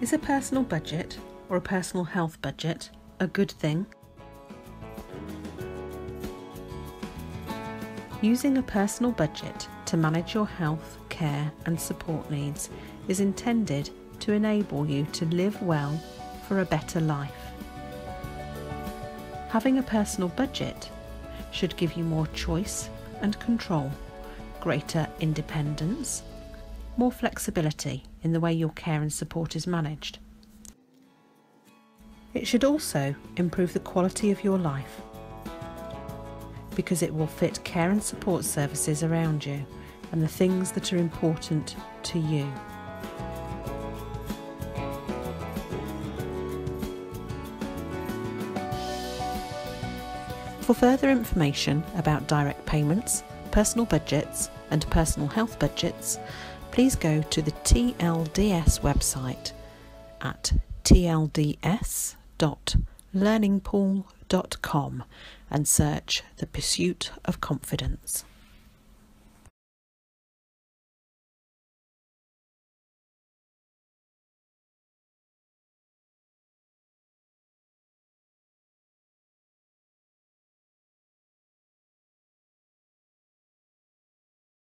Is a personal budget or a personal health budget a good thing? Using a personal budget to manage your health, care, and support needs is intended to enable you to live well for a better life. Having a personal budget should give you more choice and control, greater independence, more flexibility in the way your care and support is managed. It should also improve the quality of your life because it will fit care and support services around you and the things that are important to you. For further information about direct payments, personal budgets, and personal health budgets, please go to the TLDS website at tlds.learningpool.com and search The Pursuit of Confidence.